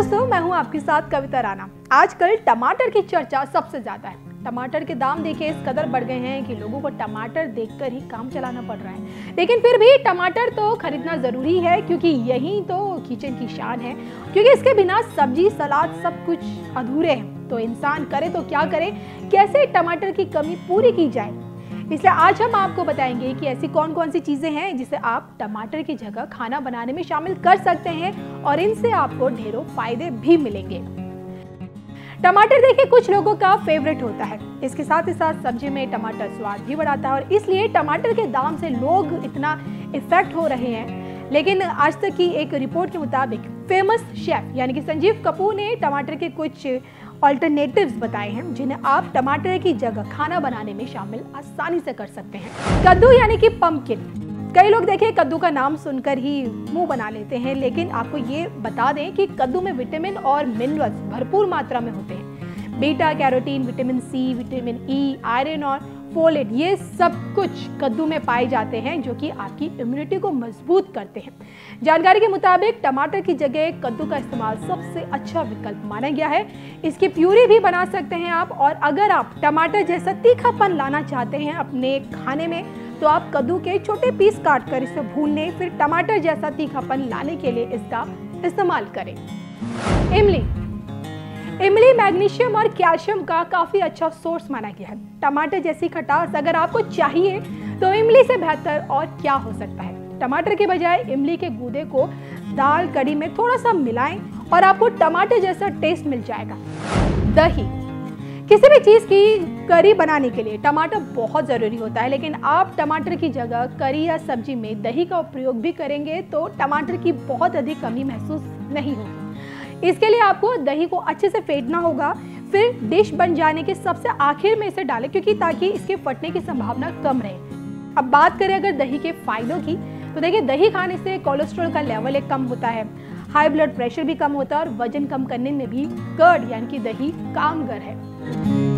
दोस्तों, मैं हूँ आपके साथ कविता राणा। आजकल टमाटर की चर्चा सबसे ज़्यादा है। टमाटर के दाम देखिए, इस कदर बढ़ गए हैं कि लोगों को टमाटर देखकर ही काम चलाना पड़ रहा है। लेकिन फिर भी टमाटर तो खरीदना ज़रूरी है, क्योंकि यही तो किचन की शान है। क्योंकि इसके बिना सब्ज़ी, सलाद सब कुछ अधूरे हैं। तो इंसान करे तो क्या करे? कैसे टमाटर की कमी पूरी की जाए? इसलिए आज हम आपको बताएँगे कि ऐसी कौन कौन सी चीज़ें हैं जिसे आप टमाटर की जगह खाना बनाने में शामिल कर सकते हैं और इनसे आपको ढेरों फ़ायदे भी मिलेंगे। टमाटर देखिए, कुछ लोगों का फेवरेट होता है। इसके साथ ही साथ सब्ज़ी में टमाटर स्वाद भी बढ़ाता है और इसलिए टमाटर के दाम से लोग इतना इफ़ेक्ट हो रहे हैं। लेकिन आज तक की एक रिपोर्ट के मुताबिक फ़ेमस शेफ यानी कि संजीव कपूर ने टमाटर के कुछ ऑल्टरनेटिव्स बताए हैं, जिन्हें आप टमाटर की जगह खाना बनाने में शामिल आसानी से कर सकते हैं। कद्दू यानी कि पंपकिन कई लोग देखें कद्दू का नाम सुनकर ही मुँह बना लेते हैं, लेकिन आपको ये बता दें कि कद्दू में विटामिन और मिनरल्स भरपूर मात्रा में होते हैं। Beta carotene vitamin C vitamin E iron और फोलेट ये सब कुछ कद्दू में पाए जाते हैं जो कि आपकी इम्यूनिटी को मज़बूत करते हैं। जानकारी के मुताबिक टमाटर की जगह कद्दू का इस्तेमाल सबसे अच्छा विकल्प माना गया है। इसकी प्यूरी भी बना सकते हैं आप और अगर आप टमाटर जैसा तीखापन लाना चाहते हैं अपने खाने में तो आप कद्दू के छोटे पीस काट कर इसे भून लें फिर टमाटर जैसा तीखापन लाने के लिए इसका इस्तेमाल करें। इमली मैग्नीशियम और कैल्शियम का काफ़ी अच्छा सोर्स माना गया है। टमाटर जैसी खटास अगर आपको चाहिए तो इमली से बेहतर और क्या हो सकता है? टमाटर के बजाय इमली के गूदे को दाल कड़ी में थोड़ा सा मिलाएँ और आपको टमाटर जैसा टेस्ट मिल जाएगा। दही। किसी भी चीज़ की करी बनाने के लिए टमाटर बहुत ज़रूरी होता है, लेकिन आप टमाटर की जगह करी या सब्ज़ी में दही का प्रयोग भी करेंगे तो टमाटर की बहुत अधिक कमी महसूस नहीं होगी। इसके लिए आपको दही को अच्छे से फेंटना होगा। फिर डिश बन जाने के सबसे आखिर में इसे डालें, क्योंकि ताकि इसके फटने की संभावना कम रहे। अब बात करें अगर दही के फायदों की तो देखिए दही खाने से कोलेस्ट्रॉल का लेवल एक कम होता है। हाई ब्लड प्रेशर भी कम होता है और वज़न कम करने में भी कर्ड यानी कि दही, कामगर है।